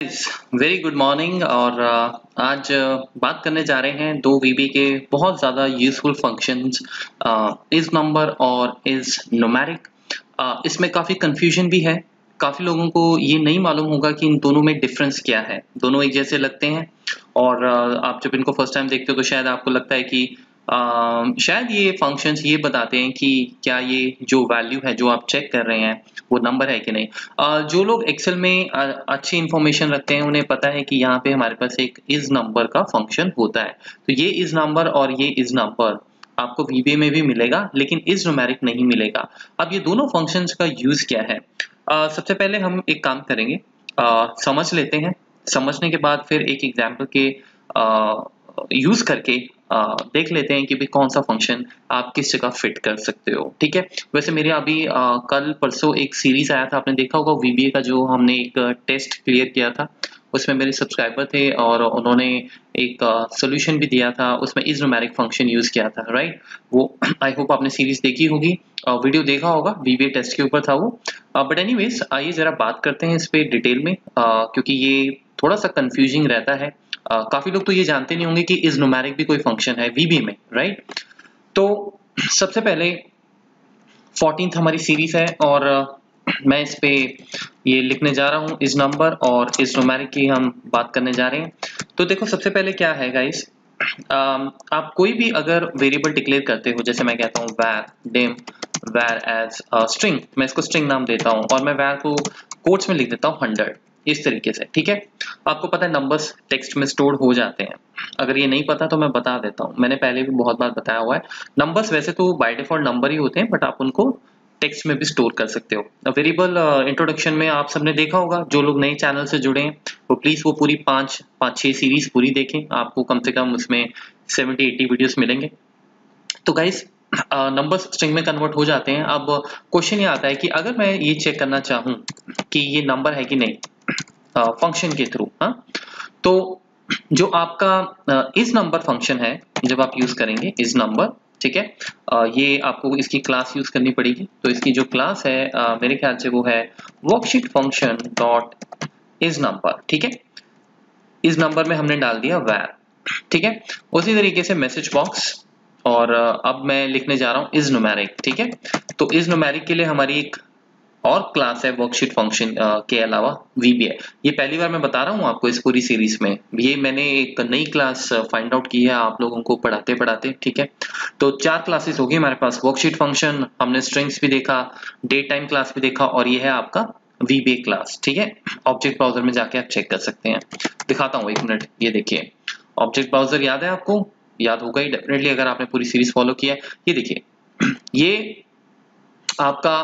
Very good morning और uh, आज uh, बात करने जा रहे हैं दो वीबी के बहुत ज़्यादा यूजफुल फ़ंक्शंस इज़ नंबर और इज़ नोमैरिक इसमें काफ़ी कंफ्यूजन भी है। काफ़ी लोगों को ये नहीं मालूम होगा कि इन दोनों में डिफरेंस क्या है। दोनों एक जैसे लगते हैं और uh, आप जब इनको फ़र्स्ट टाइम देखते हो तो शायद आपको लगता है कि शायद ये फ़ंक्शंस ये बताते हैं कि क्या ये जो वैल्यू है, जो आप चेक कर रहे हैं, वो नंबर है कि नहीं। जो लोग एक्सेल में अच्छी इंफॉर्मेशन रखते हैं, उन्हें पता है कि यहाँ पे हमारे पास एक इज़ नंबर का फ़ंक्शन होता है। तो ये इज़ नंबर और ये इज़ नंबर आपको वीबीए में भी मिलेगा, लेकिन इज़ नोमैरिक नहीं मिलेगा। अब ये दोनों फ़ंक्शंस का यूज़ क्या है? सबसे पहले हम एक काम करेंगे। समझ लेते हैं। समझने के बाद फिर एक एग्ज़ाम्पल के यूज़ करके देख लेते हैं कि भाई कौन सा फ़ंक्शन आप किस जगह फिट कर सकते हो ठीक है? वैसे मेरे अभी आ, कल परसों एक सीरीज़ आया था आपने देखा होगा वीबीए का जो हमने एक टेस्ट क्लियर किया था उसमें मेरे सब्सक्राइबर थे और उन्होंने एक सोल्यूशन भी दिया था उसमें इज़ नोमैरिक फ़ंक्शन यूज़ किया था राइट वो आई होप आपने सीरीज़ देखी होगी वीडियो देखा होगा वीबीए टेस्ट के ऊपर था वो। बट एनीवेज आइए जरा बात करते हैं इस पर डिटेल में आ, क्योंकि ये थोड़ा सा कंफ्यूजिंग रहता है। काफ़ी लोग तो ये जानते नहीं होंगे कि इज़ नोमैरिक भी कोई फ़ंक्शन है वीबी में राइट तो सबसे पहले फोर्टीन हमारी सीरीज़ है और मैं इस पे ये लिखने जा रहा हूँ, इस नंबर और इस नोमैरिक की हम बात करने जा रहे हैं। तो देखो, सबसे पहले क्या है गाइस आप कोई भी अगर वेरिएबल डिक्लेयर करते हो, जैसे मैं कहता हूँ वैर डिम वैर एज स्ट्रिंग मैं इसको स्ट्रिंग नाम देता हूँ और मैं वैर को कोट्स में लिख देता हूँ हंड्रेड इस तरीके से ठीक है? आपको पता है नंबर्स टेक्स्ट में स्टोर हो जाते हैं। अगर ये नहीं पता तो मैं बता देता हूँ। मैंने पहले भी बहुत बार बताया हुआ है। नंबर्स वैसे तो बाय डिफ़ॉल्ट नंबर ही होते हैं बट आप उनको टेक्स्ट में भी स्टोर कर सकते हो। वेरिएबल इंट्रोडक्शन uh, में आप सबने देखा होगा जो लोग नए चैनल से जुड़े हैं वो प्लीज़ वो पूरी पाँच पाँच छह सीरीज़ पूरी देखें। आपको कम से कम उसमें सेवेंटी एट्टी वीडियोस मिलेंगे। तो गाइस नंबर्स स्ट्रिंग में कन्वर्ट हो जाते हैं। अब क्वेश्चन ये आता है कि अगर मैं ये चेक करना चाहूँ कि ये नंबर है कि नहीं फ़ंक्शन के थ्रू हाँ? तो जो आपका इस नंबर फ़ंक्शन है जब आप यूज़ करेंगे इस नंबर ठीक है? ये आपको इसकी क्लास यूज़ करनी पड़ेगी। तो इसकी जो क्लास है आ, मेरे ख्याल से वो है worksheet function dot is number ठीक है? इस नंबर में हमने डाल दिया वैर ठीक है? उसी तरीके से मैसेज बॉक्स और अब मैं लिखने जा रहा हूँ इज़ नोमैरिक ठीक है? तो इज़ नोमैरिक के लिए हमारी एक और क्लास है वर्कशीट फ़ंक्शन के अलावा वीबीआई ये पहली बार मैं बता रहा हूँ आपको इस पूरी सीरीज़ में। ये मैंने एक नई क्लास फाइंड आउट की है आप लोगों को पढ़ाते पढ़ाते, ठीक है? तो चार क्लासेस होगी हमारे पास। वर्कशीट फ़ंक्शन हमने स्ट्रिंग्स भी देखा डे टाइम क्लास भी देखा और ये है आपका वीबीए क्लास ठीक है? ऑब्जेक्ट ब्राउज़र में जाके आप चेक कर सकते हैं। दिखाता हूँ एक मिनट ये देखिए। ऑब्जेक्ट ब्राउज़र याद है आपको? याद होगा ही डेफिनेटली अगर आपने पूरी सीरीज़ फॉलो किया है। ये देखिए। ये आपका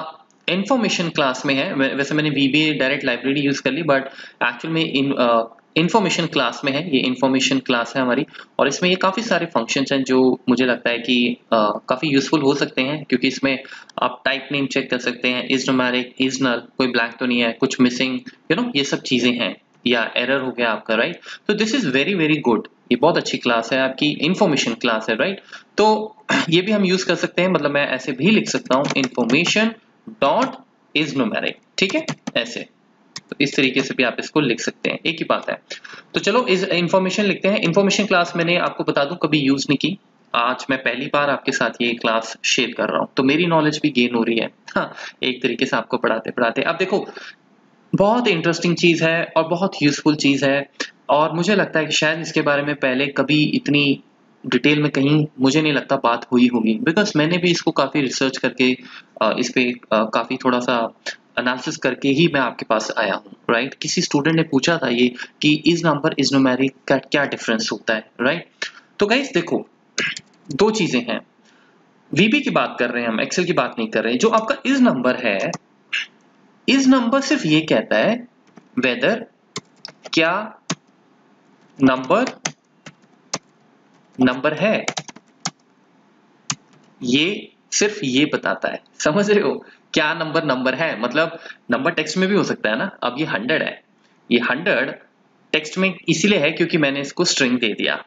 इन्फॉर्मेशन क्लास में है। वैसे मैंने V VBA direct library use कर ली बट एक्चुअल में इन इन्फॉर्मेशन क्लास में है। ये इन्फॉर्मेशन क्लास है हमारी। और इसमें ये काफ़ी सारे फ़ंक्शंस हैं जो मुझे लगता है कि uh, काफ़ी यूजफुल हो सकते हैं क्योंकि इसमें आप टाइप नेम चेक कर सकते हैं। इज़ नोमैरिक इज़ नल कोई ब्लैंक तो नहीं है कुछ मिसिंग यू नो ये सब चीज़ें हैं। या एरर हो गया आपका राइट तो this is very very good ये बहुत अच्छी क्लास है आपकी इन्फॉर्मेशन क्लास है राइट तो ये भी हम यूज़ कर सकते हैं। मतलब मैं ऐसे भी लिख सकता हूँ इन्फॉर्मेशन डॉट इज़ न्यूमेरिक ठीक है? ऐसे। तो इस तरीके से भी आप इसको लिख सकते हैं। एक ही बात है। तो चलो, इस इंफॉर्मेशन लिखते हैं। इंफॉर्मेशन क्लास मैंने आपको बता दूँ, कभी यूज़ नहीं की। आज मैं पहली बार आपके साथ ये क्लास शेयर कर रहा हूँ। तो मेरी नॉलेज भी गेन हो रही है। हाँ एक तरीके से आपको पढ़ाते पढ़ाते। अब देखो, बहुत इंटरेस्टिंग चीज़ है और बहुत यूजफुल चीज़ है। और मुझे लगता है कि शायद इसके बारे में पहले कभी इतनी डिटेल में कहीं मुझे नहीं लगता बात हुई होगी बिकॉज़ मैंने भी इसको काफ़ी रिसर्च करके इस पर काफ़ी थोड़ा सा एनालिसिस करके ही मैं आपके पास आया हूँ राइट right? किसी स्टूडेंट ने पूछा था ये कि इज़ नंबर इज़ नोमेरिक का क्या डिफरेंस होता है राइट right? तो गाइज़ देखो, दो चीज़ें हैं वीबी की बात कर रहे हैं हम एक्सेल की बात नहीं कर रहे हैं जो आपका इज़ नंबर है इज़ नंबर सिर्फ़ ये कहता है वेदर क्या नंबर नंबर है। ये सिर्फ़ ये बताता है। समझ रहे हो? क्या नंबर नंबर है? मतलब नंबर टेक्स्ट में भी हो सकता है ना? अब ये हंड्रेड है। ये हंड्रेड टेक्स्ट में इसीलिए है क्योंकि मैंने इसको स्ट्रिंग दे दिया।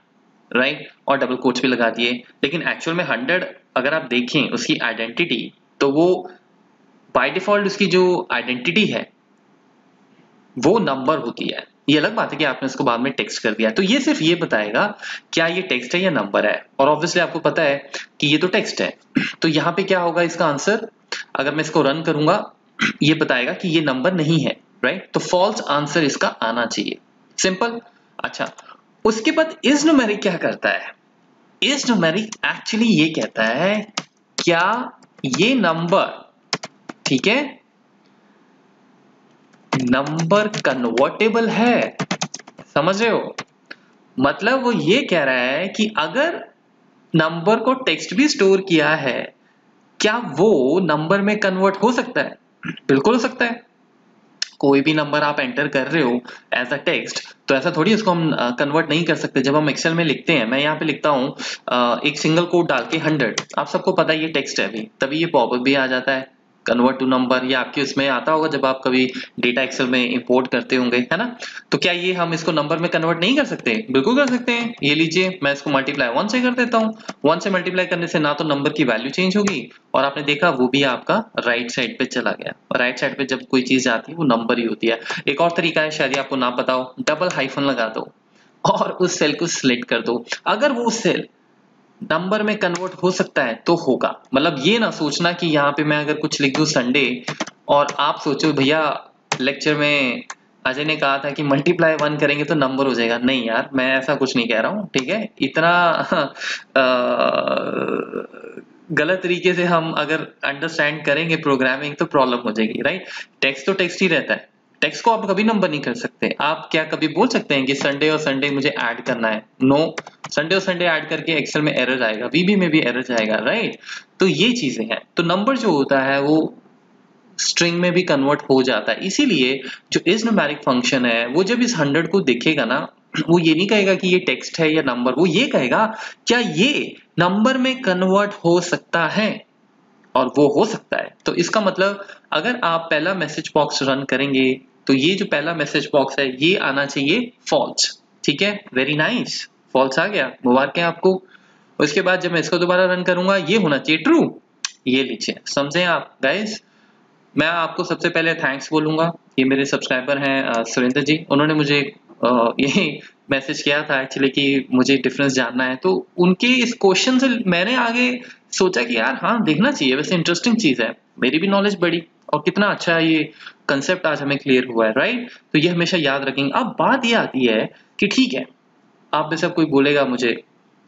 राइट और डबल कोट्स भी लगा दिए। लेकिन एक्चुअल में हंड्रेड अगर आप देखें उसकी आइडेंटिटी तो वो बाय डिफ़ॉल्ट उसकी जो आइडेंटिटी है, वो नंबर होती है। ये अलग बात है कि आपने इसको बाद में टेक्स्ट कर दिया। तो ये सिर्फ़ ये बताएगा, क्या ये टेक्स्ट है या नंबर है? और ऑब्वियसली आपको पता है कि ये तो टेक्स्ट है। तो यहाँ पे क्या होगा इसका आंसर अगर मैं इसको रन करूँगा, ये बताएगा कि ये नंबर नहीं है राइट तो फॉल्स आंसर इसका आना चाहिए। सिंपल अच्छा। उसके बाद इज़ न्यूमेरिक क्या करता है? इज़ न्यूमेरिक एक्चुअली ये कहता है, क्या ये नंबर ठीक है? नंबर कन्वर्टेबल है। समझ रहे हो? मतलब वो ये कह रहा है कि अगर नंबर को टेक्स्ट भी स्टोर किया है, क्या वो नंबर में कन्वर्ट हो सकता है? बिल्कुल हो सकता है। कोई भी नंबर आप एंटर कर रहे हो एज अ टेक्स्ट तो ऐसा थोड़ी उसको हम कन्वर्ट नहीं कर सकते। जब हम एक्सेल में लिखते हैं, मैं यहाँ पे लिखता हूँ एक सिंगल कोड डाल के हंड्रेड आप सबको पता है ये टेक्स्ट है अभी, तभी ये पॉपअप भी आ जाता है। कन्वर्ट टू नंबर या आपके उसमें आता होगा जब आप कभी डेटा एक्सेल में इंपोर्ट करते होंगे, है ना? तो क्या ये हम इसको नंबर में कन्वर्ट नहीं कर सकते? बिल्कुल कर सकते हैं। ये लीजिए, मैं इसको मल्टीप्लाई वन से कर देता हूँ। वन से मल्टीप्लाई करने से ना तो नंबर की वैल्यू चेंज होगी और आपने देखा वो भी आपका राइट साइड पे चला गया। राइट साइड पे जब कोई चीज़ आती है, वो नंबर ही होती है। एक और तरीका है, शायद आपको ना हो डबल हाइफन लगा दो और उस सेल को सिलेक्ट कर दो। अगर वो सेल नंबर में कन्वर्ट हो सकता है तो होगा। मतलब ये ना सोचना कि यहाँ पे मैं अगर कुछ लिख दू संडे और आप सोचो भैया लेक्चर में अजय ने कहा था कि मल्टीप्लाई वन करेंगे तो नंबर हो जाएगा। नहीं यार मैं ऐसा कुछ नहीं कह रहा हूँ ठीक है? इतना आ, गलत तरीके से हम अगर अंडरस्टैंड करेंगे प्रोग्रामिंग तो प्रॉब्लम हो जाएगी राइट टेक्स्ट तो टेक्स्ट ही रहता है। टेक्स्ट को आप कभी नंबर नहीं कर सकते। आप क्या कभी बोल सकते हैं कि संडे और संडे मुझे ऐड करना है? नो संडे और संडे ऐड करके एक्सेल में एरर आएगा। वीबी में भी एरर जाएगा राइट तो ये चीज़ें हैं। तो नंबर जो होता है, वो स्ट्रिंग में भी कन्वर्ट हो जाता है। इसीलिए जो इज़ न्यूमेरिक फ़ंक्शन है, वो जब इस हंड्रेड को देखेगा ना, वो ये नहीं कहेगा कि ये टेक्स्ट है या नंबर वो ये कहेगा, क्या ये नंबर में कन्वर्ट हो सकता है? और वो हो सकता है। तो इसका मतलब अगर आप पहला मैसेज बॉक्स रन करेंगे तो ये जो पहला मैसेज बॉक्स है, ये आना चाहिए फॉल्स ठीक है? वेरी नाइस फॉल्स आ गया. मुबारक है आपको. उसके बाद जब मैं इसको दोबारा रन करूँगा, ये होना चाहिए ट्रू ये लीजिए. समझे आप गाइस मैं आपको सबसे पहले थैंक्स बोलूँगा. ये मेरे सब्सक्राइबर हैं सुरेंद्र जी. उन्होंने मुझे ये मैसेज किया था एक्चुअली कि मुझे डिफरेंस जानना है। तो उनके इस क्वेश्चन से मैंने आगे सोचा कि यार हाँ देखना चाहिए, वैसे इंटरेस्टिंग चीज़ है। मेरी भी नॉलेज बढ़ी और कितना अच्छा ये कंसेप्ट आज हमें क्लियर हुआ है राइट तो ये हमेशा याद रखेंगे। अब बात ये आती है कि ठीक है, आप में सब कोई बोलेगा मुझे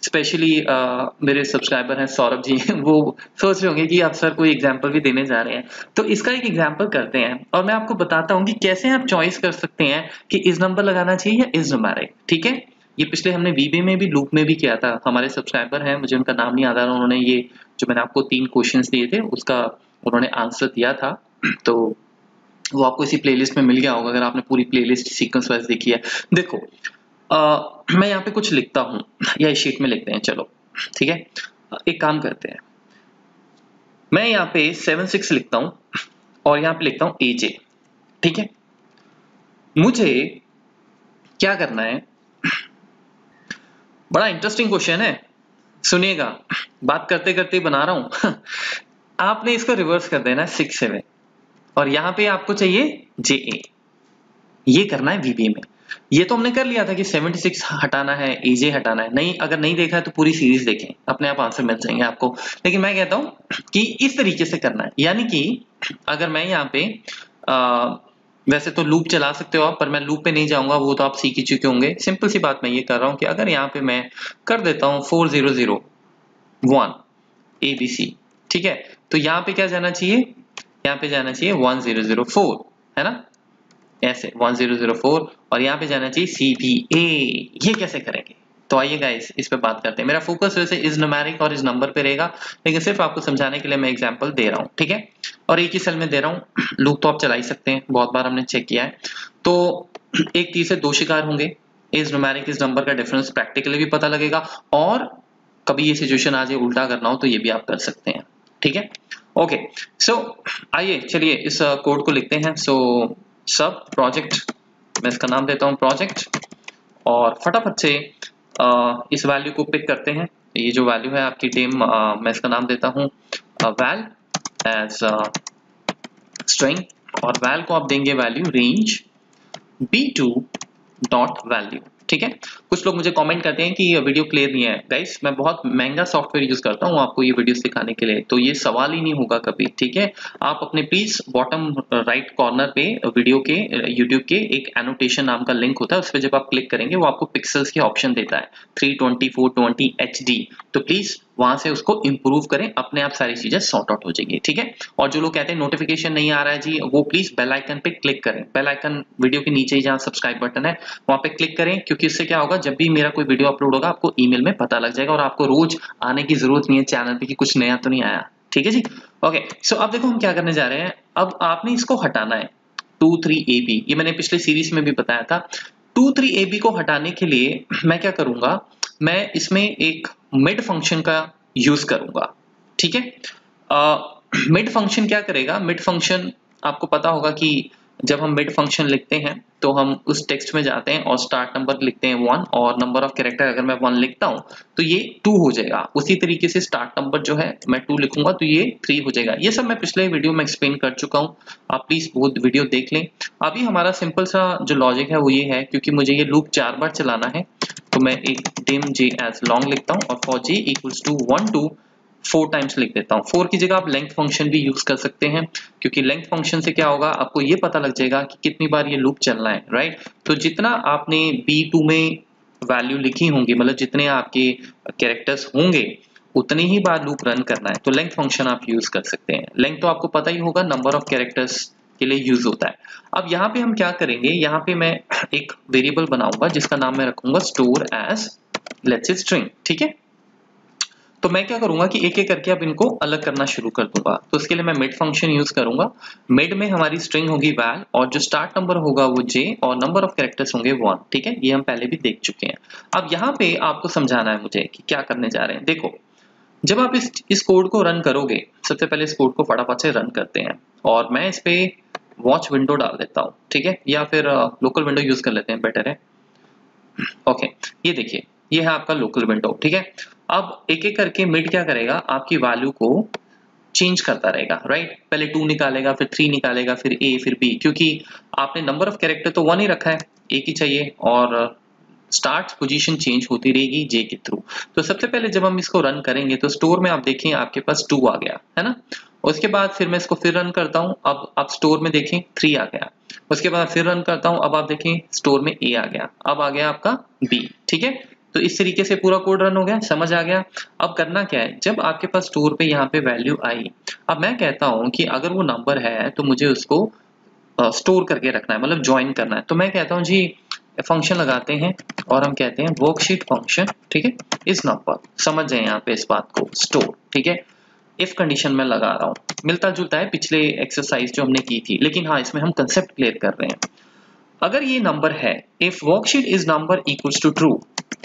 स्पेशली uh, मेरे सब्सक्राइबर हैं सौरभ जी। वो सोच रहे होंगे कि आप सर कोई एग्ज़ाम्पल भी देने जा रहे हैं। तो इसका एक एग्ज़ाम्पल करते हैं। और मैं आपको बताता हूँ कि कैसे आप चॉइस कर सकते हैं कि इस नंबर लगाना चाहिए या इस नंबर ठीक है? ये पिछले हमने वीबी में भी लूप में भी किया था। हमारे सब्सक्राइबर हैं। मुझे उनका नाम नहीं याद आ रहा। उन्होंने ये जो मैंने आपको तीन क्वेश्चन दिए थे उसका उन्होंने आंसर दिया था। तो वो आपको इसी प्लेलिस्ट में मिल गया होगा अगर आपने पूरी प्लेलिस्ट सीक्वेंस वाइज देखी है। देखो मैं यहाँ पे कुछ लिखता हूँ। या इस शीट में लिखते हैं, चलो। ठीक है? एक काम करते हैं। मैं यहाँ पे सेवन सिक्स लिखता हूँ और यहाँ पे लिखता हूँ ए जे ठीक है? मुझे क्या करना है? बड़ा इंटरेस्टिंग क्वेश्चन है। सुनिएगा। बात करते करते बना रहा हूँ। आपने इसको रिवर्स कर देना है सिक्स सेवन और यहाँ पे आपको चाहिए जे ए ये करना है वीबी में। ये तो हमने कर लिया था कि 76 हटाना है एजे हटाना है। नहीं अगर नहीं देखा है तो पूरी सीरीज़ देखें। अपने आप आंसर मिल जाएँगे आपको। लेकिन मैं कहता हूँ कि इस तरीके से करना है। यानी कि अगर मैं यहाँ पे आ, वैसे तो लूप चला सकते हो आप पर मैं लूप पे नहीं जाऊँगा वो तो आप सीख ही चुके होंगे। सिंपल सी बात मैं ये कर रहा हूँ कि अगर यहाँ पे मैं कर देता हूँ four zero zero one A B C ठीक है? तो यहाँ पे क्या जाना चाहिए? यहाँ पे जाना चाहिए वन ज़ीरो ज़ीरो फोर है ना? ऐसे वन ज़ीरो ज़ीरो फोर और यहाँ पे जाना चाहिए सी बी ए ये कैसे करेंगे? तो आइए गाइस इस पे बात करते हैं। मेरा फोकस वैसे इस न्यूमेरिक और इस नंबर पे रहेगा, लेकिन सिर्फ़ आपको समझाने के लिए मैं एग्जांपल दे रहा हूँ, ठीक है? और एक ही सेल में दे रहा हूँ। लूप तो आप चला ही सकते हैं, बहुत बार हमने चेक किया है। तो एक तीर से दो शिकार होंगे। इस न्यूमेरिक इस नंबर का डिफरेंस प्रैक्टिकली भी पता लगेगा और कभी ये सिचुएशन आज उल्टा करना हो तो ये भी आप कर सकते हैं, ठीक है? ओके सो आइए, चलिए इस कोड को लिखते हैं। सो सब प्रोजेक्ट मैं इसका नाम देता हूँ प्रोजेक्ट और फटाफट से इस वैल्यू को पिक करते हैं। ये जो वैल्यू है आपकी टीम मैं इसका नाम देता हूँ वैल एज स्ट्रिंग और वैल को आप देंगे value range B two dot value ठीक है? कुछ लोग मुझे कमेंट करते हैं कि ये वीडियो क्लियर नहीं है। गाइस मैं बहुत महँगा सॉफ्टवेयर यूज़ करता हूँ आपको ये वीडियो सिखाने के लिए। तो ये सवाल ही नहीं होगा कभी, ठीक है? आप अपने प्लीज़ बॉटम राइट कॉर्नर पे वीडियो के यूट्यूब के एक एनोटेशन नाम का लिंक होता है, उस पर जब आप क्लिक करेंगे, वो आपको पिक्सल्स के ऑप्शन देता है। Three twenty four twenty H D तो प्लीज़ वहाँ से उसको इंप्रूव करें, अपने आप सारी चीज़ें सॉर्ट आउट हो जाएँगी, ठीक है? और जो लोग कहते हैं नोटिफिकेशन नहीं आ रहा है, जी, वो प्लीज़ बेल आइकन पे क्लिक करें। बेल आइकन वीडियो के नीचे ही जहाँ सब्सक्राइब बटन है, वहाँ पे क्लिक करें, क्योंकि इससे क्या होगा, जब भी मेरा कोई वीडियो अपलोड होगा, आपको ईमेल में पता लग जाएगा और आपको रोज आने की ज़रूरत नहीं है चैनल पे कि कुछ नया तो नहीं आया, ठीक है जी? ओके सो अब देखो हम क्या करने जा रहे हैं। अब आपने इसको हटाना है टू थ्री ए बी ये मैंने पिछले सीरीज़ में भी बताया था। टू थ्री ए बी को हटाने के लिए मैं क्या करूँगा मैं इसमें एक मिड फ़ंक्शन का यूज़ करूँगा, ठीक है? मिड फ़ंक्शन क्या करेगा? मिड फ़ंक्शन आपको पता होगा कि जब हम मिड फ़ंक्शन लिखते हैं तो हम उस टेक्स्ट में जाते हैं और स्टार्ट नंबर लिखते हैं वन और नंबर ऑफ़ कैरेक्टर अगर मैं वन लिखता हूँ तो ये टू हो जाएगा। उसी तरीके से स्टार्ट नंबर जो है, मैं टू लिखूँगा तो ये थ्री हो जाएगा। ये सब मैं पिछले वीडियो में एक्सप्लेन कर चुका हूँ। आप प्लीज़ वो वीडियो देख लें। अभी हमारा सिंपल सा जो लॉजिक है, वो ये है, क्योंकि मुझे ये लूप चार बार चलाना है तो मैं एक डिम जे एज लॉन्ग लिखता हूँ और for J equals to one to four times लिख देता हूँ। फोर की जगह आप लेंथ फ़ंक्शन भी यूज़ कर सकते हैं, क्योंकि लेंथ फ़ंक्शन से क्या होगा, आपको ये पता लग जाएगा कि कितनी बार ये लूप चलना है राइट तो जितना आपने बी टू में वैल्यू लिखी होंगी मतलब जितने आपके कैरेक्टर्स होंगे, उतनी ही बार लूप रन करना है। तो लेंथ फ़ंक्शन आप यूज़ कर सकते हैं। लेंथ तो आपको पता ही होगा नंबर ऑफ़ कैरेक्टर्स के लिए यूज़ होता है। अब यहाँ पे हम क्या करेंगे, यहाँ पे मैं एक वेरिएबल बनाऊँगा, जिसका नाम मैं रखूँगा स्टोर एज लेट्स स्ट्रिंग ठीक है? तो मैं क्या करूँगा कि एक एक करके अब इनको अलग करना शुरू कर दूँगा। तो इसके लिए मैं मिड फ़ंक्शन यूज़ करूँगा। मिड में हमारी स्ट्रिंग होगी वैल और जो स्टार्ट नंबर होगा वो जे और नंबर ऑफ़ कैरेक्टर्स होंगे वन ठीक है? ये हम पहले भी देख चुके हैं। अब यहाँ पे आपको समझाना है मुझे कि क्या करने जा रहे हैं। देखो जब आप इस इस कोड को रन करोगे, सबसे पहले इस कोड को फटाफट से रन करते हैं। और मैं इस पे वॉच विंडो डाल देता हूँ, ठीक है? या फिर लोकल विंडो यूज़ कर लेते हैं बेटर है। ओके ये देखिए, ये है आपका लोकल विंडो ठीक है? अब एक एक करके मिड क्या करेगा? आपकी वैल्यू को चेंज करता रहेगा राइट पहले टू निकालेगा, फिर थ्री निकालेगा, फिर ए फिर बी क्योंकि आपने नंबर ऑफ़ कैरेक्टर तो वन ही रखा है, एक ही चाहिए, और स्टार्ट पोजीशन चेंज होती रहेगी जे के थ्रू तो सबसे पहले जब हम इसको रन करेंगे तो स्टोर में आप देखें आपके पास टू आ गया, है ना? उसके बाद फिर मैं इसको फिर रन करता हूँ, अब आप स्टोर में देखें थ्री आ गया। उसके बाद फिर रन करता हूँ, अब आप देखें स्टोर में ए आ गया। अब आ गया आपका बी ठीक है? तो इस तरीके से पूरा कोड रन हो गया, समझ आ गया। अब करना क्या है? जब आपके पास स्टोर पे यहाँ पे वैल्यू आई, अब मैं कहता हूँ कि अगर वो नंबर है तो मुझे उसको स्टोर करके रखना है मतलब ज्वाइन करना है। तो मैं कहता हूँ, जी फ़ंक्शन लगाते हैं और हम कहते हैं वर्कशीट फ़ंक्शन ठीक है? इस नंबर समझ जाए यहाँ पे इस बात को स्टोर ठीक है? इफ़ कंडीशन में लगा रहा हूँ। मिलता जुलता है पिछले एक्सरसाइज जो हमने की थी, लेकिन हाँ इसमें हम कंसेप्ट क्लियर कर रहे हैं। अगर ये नंबर है if worksheet is number equals to true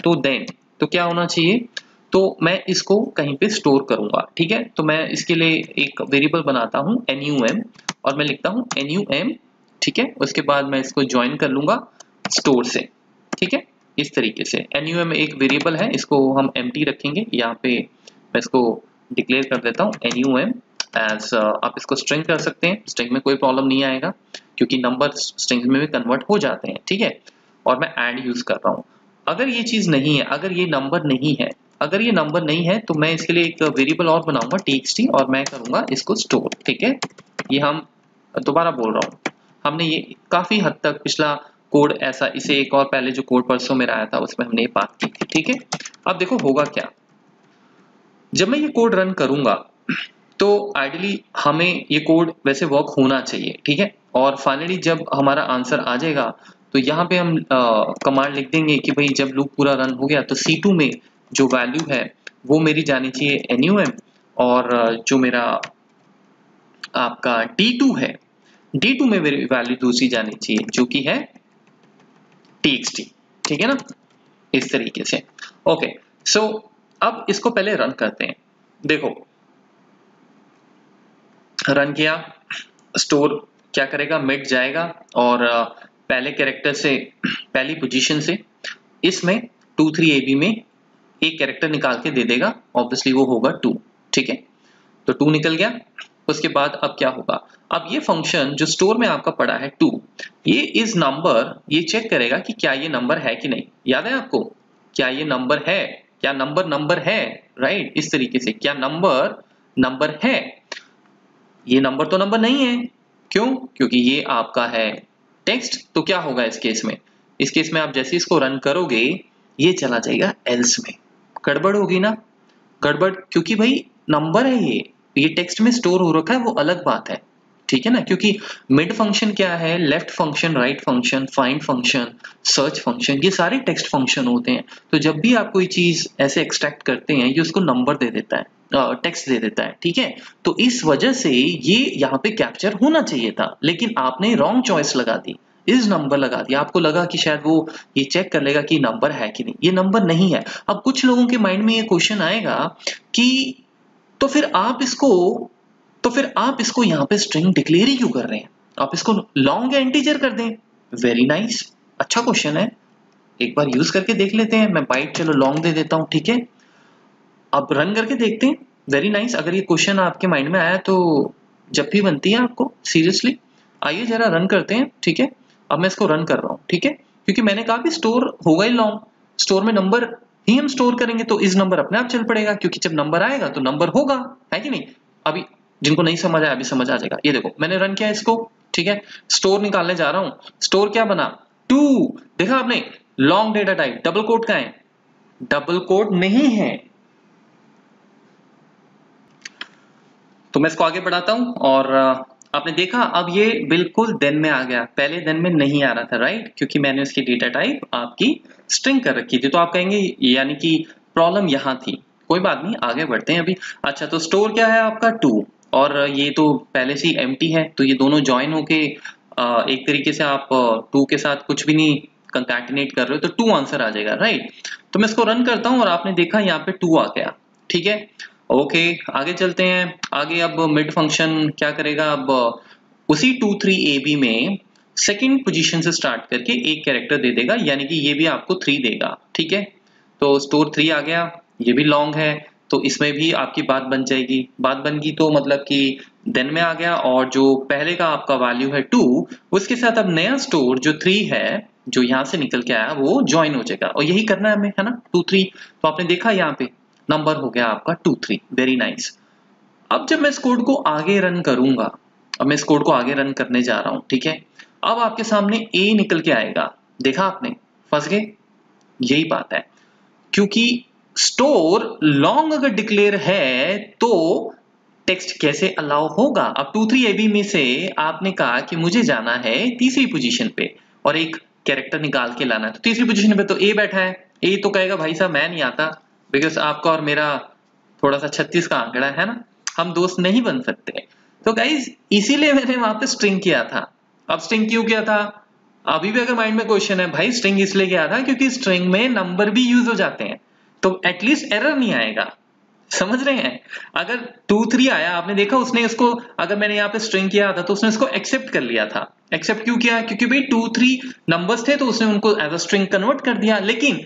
तो देन तो क्या होना चाहिए? तो मैं इसको कहीं पे स्टोर करूँगा, ठीक है? तो मैं इसके लिए एक वेरिएबल बनाता हूँ एन और मैं लिखता हूँ एन ठीक है? उसके बाद मैं इसको ज्वाइन कर लूँगा स्टोर से, ठीक है? इस तरीके से। NUM एक वेरिएबल है, इसको हम एम रखेंगे। यहाँ पे मैं इसको डिक्लेयर कर देता हूँ। एन यू एम एज आप इसको स्ट्रिंग कर सकते हैं। स्ट्रिंग में कोई प्रॉब्लम नहीं आएगा, क्योंकि नंबर स्ट्रिंग में भी कन्वर्ट हो जाते हैं, ठीक है? और मैं एड यूज़ कर रहा हूँ। अगर ये चीज़ नहीं है, अगर ये नंबर नहीं है, अगर ये नंबर नहीं है तो मैं इसके लिए एक वेरिएबल और बनाऊँगा टी और मैं करूँगा इसको स्टोर ठीक है? ये हम दोबारा बोल रहा हूँ। हमने ये काफ़ी हद तक पिछला कोड ऐसा, इसे एक और पहले जो कोड परसों मेरा आया था, उसमें हमने ये बात की थी, ठीक है? अब देखो होगा क्या। जब मैं ये कोड रन करूँगा तो आइडियली हमें ये कोड वैसे वर्क होना चाहिए, ठीक है? और फाइनली जब हमारा आंसर आ जाएगा तो यहाँ पे हम कमांड लिख देंगे कि भाई जब लूप पूरा रन हो गया तो C2 में जो वैल्यू है, वो मेरी जानी चाहिए एन यू और जो मेरा आपका D2 है D2 में मेरी वैल्यू दूसरी जानी चाहिए, जो कि है txt ठीक है ना? इस तरीके से। ओके सो so, अब इसको पहले रन करते हैं। देखो रन किया स्टोर क्या करेगा? मिट जाएगा और पहले कैरेक्टर से पहली पोजीशन से इसमें टू थ्री ए बी में एक कैरेक्टर निकाल के दे देगा। ऑब्वियसली वो होगा टू ठीक है? तो टू निकल गया। उसके बाद अब क्या होगा? अब ये फ़ंक्शन जो स्टोर में आपका पड़ा है टू ये इस नंबर ये चेक करेगा कि क्या ये नंबर है कि नहीं। याद है आपको? क्या ये नंबर है? क्या नंबर नंबर है? राइट इस तरीके से। क्या नंबर नंबर है? ये नंबर तो नंबर नहीं है। क्यों? क्योंकि ये आपका है। टेक्स्ट तो क्या होगा इस केस में? इस केस में आप जैसे इसको रन करोगे, ये चला जाएगा एल्स में। गड़बड़ होगी ना? गड़बड़, क्योंकि भाई नंबर है ये। ये टेक्स्ट में स्टोर हो रखा है, वो अलग बात है। ठीक है ना? क्योंकि मिड फ़ंक्शन क्या है? Left function right function find function search function ये सारे टेक्स्ट फ़ंक्शन होते हैं। तो जब भी आप कोई चीज़ ऐसे एक्सट्रैक्ट करते हैं, ये उसको नंबर दे देता है टेक्स्ट दे देता है, ठीक है? तो इस वजह से ये यहाँ पे कैप्चर होना चाहिए था। लेकिन आपने रॉन्ग चॉइस लगा दी, इस नंबर लगा दिया आपको लगा कि शायद वो ये चेक कर लेगा कि नंबर है कि नहीं। ये नंबर नहीं है। अब कुछ लोगों के माइंड में ये क्वेश्चन आएगा कि तो फिर आप इसको तो फिर आप इसको यहाँ पे स्ट्रिंग डिक्लेयर ही क्यों कर रहे हैं? आप इसको लॉन्ग या इंटीजर कर दें? Very nice nice. अच्छा क्वेश्चन है। एक बार यूज़ करके देख लेते हैं। मैं बाइट चलो लॉन्ग दे देता हूँ, ठीक है? अब रन करके देखते हैं। Very nice nice. अगर ये क्वेश्चन आपके माइंड में आया तो जब भी बनती है आपको सीरियसली आइए जरा रन करते हैं, ठीक है? अब मैं इसको रन कर रहा हूँ, ठीक है? क्योंकि मैंने कहा कि स्टोर होगा ही लॉन्ग स्टोर में नंबर ही हम स्टोर करेंगे तो इस नंबर अपने आप चल पड़ेगा। क्योंकि जब नंबर आएगा तो नंबर होगा, है कि नहीं? अभी जिनको नहीं समझ आया, अभी समझ आ जाएगा। ये देखो, मैंने रन किया इसको, ठीक है? स्टोर निकालने जा रहा हूँ। स्टोर क्या बना? टू देखा आपने? Long data type double code का है। डबल कोड नहीं है। तो मैं इसको आगे बढ़ाता हूँ और आपने देखा, अब ये बिल्कुल देन में आ गया। पहले देन में नहीं आ रहा था राइट क्योंकि मैंने उसकी डेटा टाइप आपकी स्ट्रिंग कर रखी थी। तो आप कहेंगे, यानी कि प्रॉब्लम यहाँ थी। कोई बात नहीं, आगे बढ़ते हैं अभी। अच्छा तो स्टोर क्या है आपका? टू और ये तो पहले से ही एम है तो ये दोनों ज्वाइन होके एक तरीके से आप टू के साथ कुछ भी नहीं कंकैटिनेट कर रहे हो तो टू आंसर आ जाएगा राइट तो मैं इसको रन करता हूँ और आपने देखा यहाँ पे टू आ गया, ठीक है? ओके आगे चलते हैं, आगे अब मिड फ़ंक्शन क्या करेगा, अब, उसी टू थ्री ए बी में सेकेंड पोजीशन से स्टार्ट करके एक कैरेक्टर दे देगा, यानी कि ये भी आपको थ्री देगा, ठीक है? तो स्टोर थ्री आ गया, ये भी लॉन्ग है तो इसमें भी आपकी बात बन जाएगी। बात बन गई तो मतलब कि देन में आ गया और जो पहले का आपका वैल्यू है टू उसके साथ अब नया स्टोर जो थ्री है, जो यहाँ से निकल के आया, वो ज्वाइन हो जाएगा। और यही करना है हमें, है ना? टू थ्री तो आपने देखा यहाँ पे नंबर हो गया आपका टू थ्री वेरी नाइस अब जब मैं इस कोड को आगे रन करूँगा, अब मैं इस कोड को आगे रन करने जा रहा हूँ, ठीक है? अब आपके सामने ए निकल के आएगा। देखा आपने? फंस गए? यही बात है। क्योंकि स्टोर लॉन्ग अगर डिक्लेयर है तो टेक्स्ट कैसे अलाउ होगा? अब टू थ्री एबी में से आपने कहा कि मुझे जाना है तीसरी पोजीशन पे और एक कैरेक्टर निकाल के लाना है। तो तीसरी पोजीशन पे तो ए बैठा है। ए तो कहेगा, भाई साहब, मैं नहीं आता बिकॉज़ आपका और मेरा थोड़ा सा छत्तीस का आंकड़ा है ना, हम दोस्त नहीं बन सकते। तो गाइज़ इसीलिए मैंने वहाँ पे स्ट्रिंग किया था। अब स्ट्रिंग क्यों किया था? अभी भी अगर माइंड में क्वेश्चन है, भाई स्ट्रिंग इसलिए किया था क्योंकि स्ट्रिंग में नंबर भी यूज़ हो जाते हैं। तो एटलीस्ट एरर नहीं आएगा। समझ रहे हैं? अगर टू थ्री आया, आपने देखा, उसने इसको, अगर मैंने यहाँ पे स्ट्रिंग किया था तो उसने इसको एक्सेप्ट कर लिया था। एक्सेप्ट क्यों किया? क्योंकि भाई टू थ्री नंबर्स थे तो उसने उनको एज अ स्ट्रिंग कन्वर्ट कर दिया। लेकिन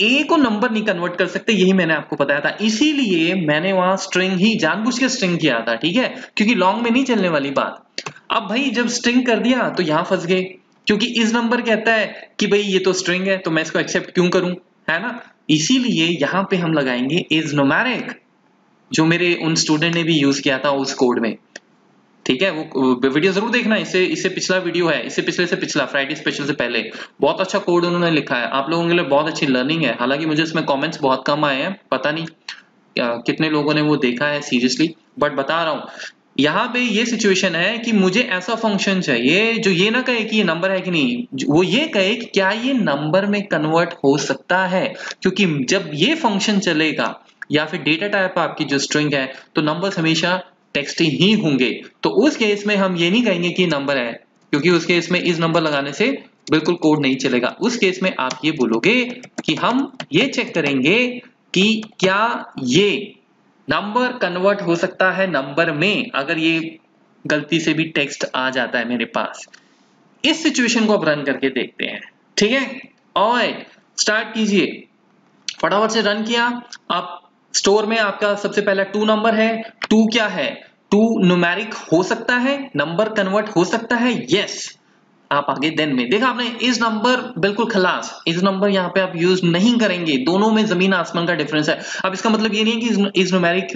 ए को नंबर नहीं कन्वर्ट कर सकते, यही मैंने आपको बताया था। इसीलिए मैंने वहाँ स्ट्रिंग ही जानबूझ के स्ट्रिंग किया था, ठीक है? क्योंकि लॉन्ग में नहीं चलने वाली बात। अब भाई, जब स्ट्रिंग कर दिया तो यहाँ फंस गए। क्योंकि इस नंबर कहता है कि भाई, ये तो स्ट्रिंग है तो मैं इसको एक्सेप्ट क्यों करूँ? है ना? इसीलिए यहाँ पे हम लगाएँगे इज़ नोमैरिक जो मेरे उन स्टूडेंट ने भी यूज़ किया था उस कोड में। ठीक है? वो वीडियो ज़रूर देखना इससे इससे पिछला वीडियो है इससे पिछले से पिछला फ्राइडे स्पेशल से पहले। बहुत अच्छा कोड उन्होंने लिखा है। आप लोगों के लिए बहुत अच्छी लर्निंग है। हालाँकि मुझे इसमें कमेंट्स बहुत कम आए हैं, पता नहीं कितने लोगों ने वो देखा है सीरियसली बट बता रहा हूँ। यहाँ पे ये सिचुएशन है कि मुझे ऐसा फ़ंक्शन चाहिए जो ये ना कहे कि ये नंबर है कि नहीं। वो ये कहे कि क्या ये नंबर में कन्वर्ट हो सकता है? क्योंकि जब ये फ़ंक्शन चलेगा, या फिर डेटा टाइप आपकी जो स्ट्रिंग है तो नंबर्स हमेशा टेक्स्ट ही होंगे। तो उस केस में हम ये नहीं कहेंगे कि नंबर है, क्योंकि उस केस में इस नंबर लगाने से बिल्कुल कोड नहीं चलेगा। उस केस में आप ये बोलोगे कि हम ये चेक करेंगे कि क्या ये नंबर कन्वर्ट हो सकता है नंबर में, अगर ये गलती से भी टेक्स्ट आ जाता है मेरे पास। इस सिचुएशन को आप रन करके देखते हैं, ठीक है? और स्टार्ट कीजिए। फटाफट से रन किया। आप स्टोर में आपका सबसे पहला टू नंबर है। टू क्या है? टू न्यूमेरिक हो सकता है। नंबर कन्वर्ट हो सकता है। यस आप आगे देन में। देखा आपने, इस नंबर बिल्कुल खलास। इस नंबर यहाँ पे आप यूज़ नहीं करेंगे। दोनों में ज़मीन आसमान का डिफरेंस है। अब इसका मतलब ये नहीं है कि इस न्यूमेरिक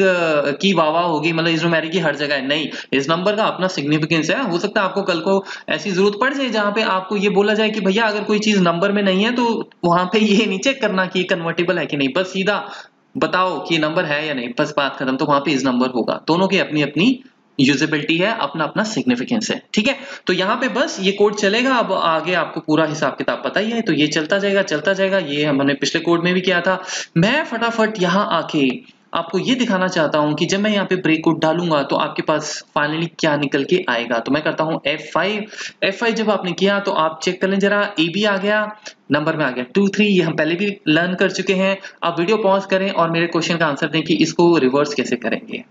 की वावा होगी मतलब इस न्यूमेरिक की हर जगह है। नहीं, इस नंबर का अपना सिग्निफिकेंस है। हो सकता है आपको कल को ऐसी ज़रूरत पड़ जाए जहाँ पे आपको ये बोला जाए कि भैया, अगर कोई चीज़ नंबर में नहीं है तो वहाँ पे ये नहीं चेक करना कि कन्वर्टेबल है कि नहीं। बस सीधा बताओ कि नंबर है या नहीं। बस बात खत्म। तो वहाँ पे इस नंबर होगा। दोनों की अपनी अपनी यूजेबिलिटी है, अपना अपना सिग्निफिकेंस है। ठीक है? तो यहाँ पे बस ये कोड चलेगा, अब आगे आपको पूरा हिसाब किताब पता ही है तो ये चलता जाएगा चलता जाएगा, ये हमने पिछले कोड में भी किया था। मैं फटाफट यहाँ आके आपको ये दिखाना चाहता हूँ कि जब मैं यहाँ पे ब्रेक कोड डालूँगा तो आपके पास फाइनली क्या निकल के आएगा? तो मैं करता हूँ F5 F5 जब आपने किया तो आप चेक कर लें जरा ए बी आ गया नंबर में आ गया। टू थ्री ये हम पहले भी लर्न कर चुके हैं। आप वीडियो पॉज करें और मेरे क्वेश्चन का आंसर दें कि इसको रिवर्स कैसे करेंगे?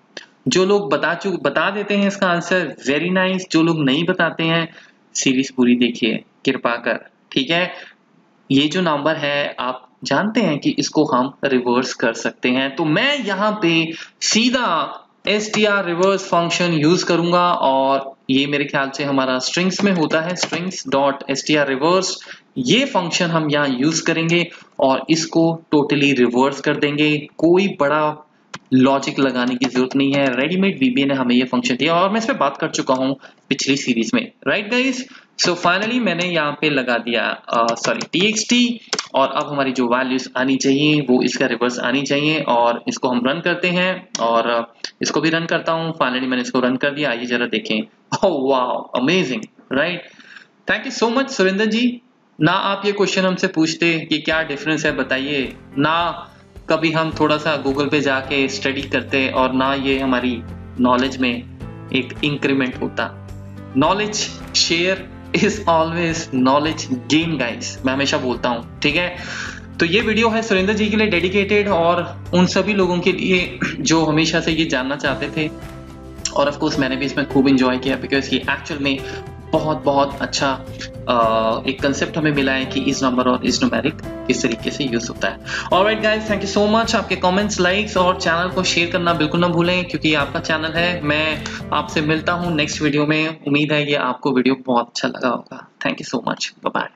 जो लोग बता चुके बता देते हैं इसका आंसर वेरी नाइस जो लोग नहीं बताते हैं सीरीज़ पूरी देखिए, कृपा कर, ठीक है? ये जो नंबर है, आप जानते हैं कि इसको हम रिवर्स कर सकते हैं। तो मैं यहाँ पे सीधा S T R reverse function use करूँगा और ये मेरे ख्याल से हमारा स्ट्रिंग्स में होता है strings dot S T R reverse ये फ़ंक्शन हम यहाँ यूज़ करेंगे और इसको टोटली रिवर्स कर देंगे। कोई बड़ा लॉजिक लगाने की ज़रूरत नहीं है। रेडीमेड वीबीए ने हमें ये फ़ंक्शन दिया और मैं इस पर बात कर चुका हूँ पिछली सीरीज़ में। राइट गाइस सो फाइनली मैंने यहाँ पे लगा दिया सॉरी टीएक्सटी और अब हमारी जो वैल्यूज़ आनी चाहिए, वो इसका रिवर्स आनी चाहिए और इसको हम रन करते हैं। और इसको भी रन करता हूँ। फाइनली मैंने इसको रन कर दिया। आइए जरा देखें। Amazing right thank you so much Surendra ji. ना आप ये क्वेश्चन हमसे पूछते कि क्या डिफरेंस है, बताइए। ना कभी हम थोड़ा सा गूगल पे जाके स्टडी करते और ना ये हमारी नॉलेज में एक इंक्रीमेंट होता। Knowledge share is always knowledge gain guys मैं हमेशा बोलता हूँ, ठीक है? तो ये वीडियो है सुरेंद्र जी के लिए डेडिकेटेड और उन सभी लोगों के लिए जो हमेशा से ये जानना चाहते थे। और ऑफ़ कोर्स मैंने भी इसमें खूब इंजॉय किया बिकॉज़ ये एक्चुअल में बहुत बहुत अच्छा एक कंसेप्ट हमें मिला है कि इस नंबर और इस नोमेरिक किस तरीके से यूज़ होता है। Alright guys thank you so much आपके कमेंट्स लाइक्स और चैनल को शेयर करना बिल्कुल ना भूलें, क्योंकि आपका चैनल है। मैं आपसे मिलता हूँ नेक्स्ट वीडियो में। उम्मीद है ये आपको वीडियो बहुत अच्छा लगा होगा। Thank you so much bye